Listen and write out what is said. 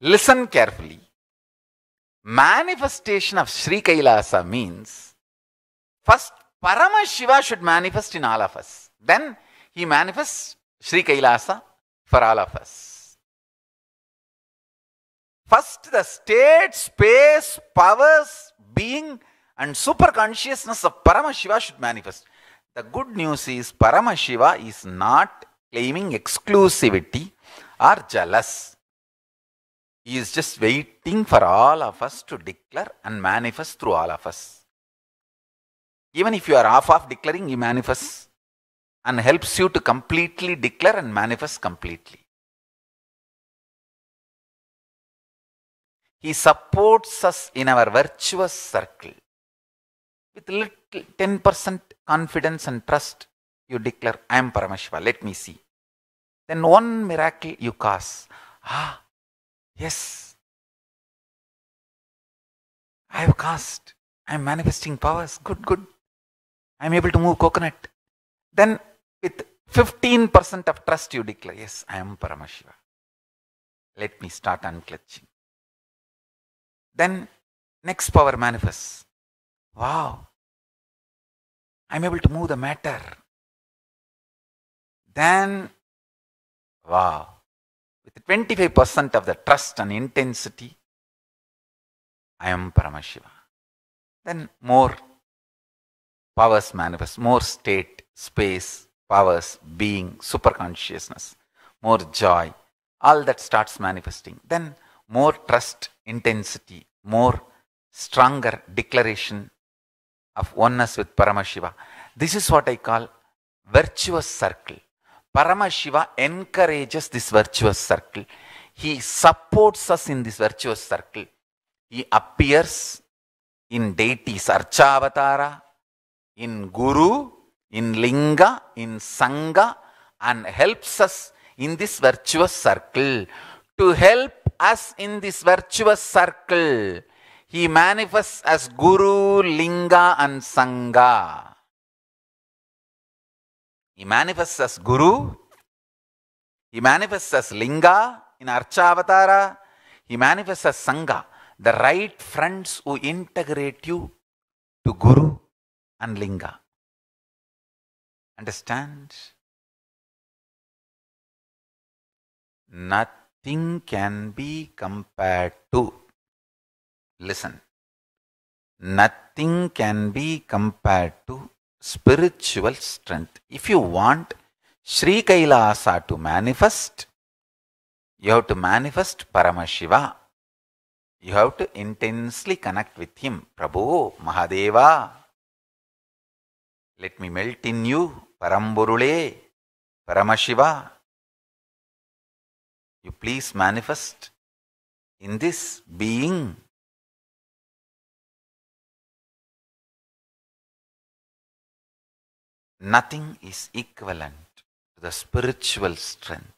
Listen carefully. Manifestation of Sri Kailasa means first Parama Shiva should manifest in all of us. Then he manifests Sri Kailasa for all of us. First, the state, space, powers, being, and super consciousness of Parama Shiva should manifest. The good news is Parama Shiva is not claiming exclusivity or jealous. He is just waiting for all of us to declare and manifest through all of us. Even if you are half of declaring, he manifests and helps you to completely declare and manifest completely. He supports us in our virtuous circle. With little 10% confidence and trust, you declare, I am Paramashiva, let me see. Then one miracle you cause. Ah, yes. I have cast. I am manifesting powers. Good, good. I am able to move coconut. Then with 15% of trust you declare, yes, I am Paramashiva. Let me start unclutching. Then next power manifests. Wow. I'm able to move the matter. Then, wow. With 25% of the trust and intensity, I am Paramashiva. Then more powers manifest, more state, space, powers, being, super consciousness, more joy. All that starts manifesting. Then more trust, intensity, more stronger declaration of oneness with Paramashiva. This is what I call virtuous circle. Paramashiva encourages this virtuous circle. He supports us in this virtuous circle. He appears in deities, Archavatara, in Guru, in Linga, in Sangha, and helps us in this virtuous circle. To help us in this virtuous circle, he manifests as Guru, Linga, and Sangha. He manifests as Guru, he manifests as Linga in Archavatara, he manifests as Sangha, the right friends who integrate you to Guru and Linga. Understand? Nothing can be compared to. Listen. Nothing can be compared to spiritual strength. If you want Sri Kailasa to manifest, you have to manifest Paramashiva. You have to intensely connect with him. Prabhu, Mahadeva, let me melt in you, Paramburule, Paramashiva. You please manifest in this being. Nothing is equivalent to the spiritual strength.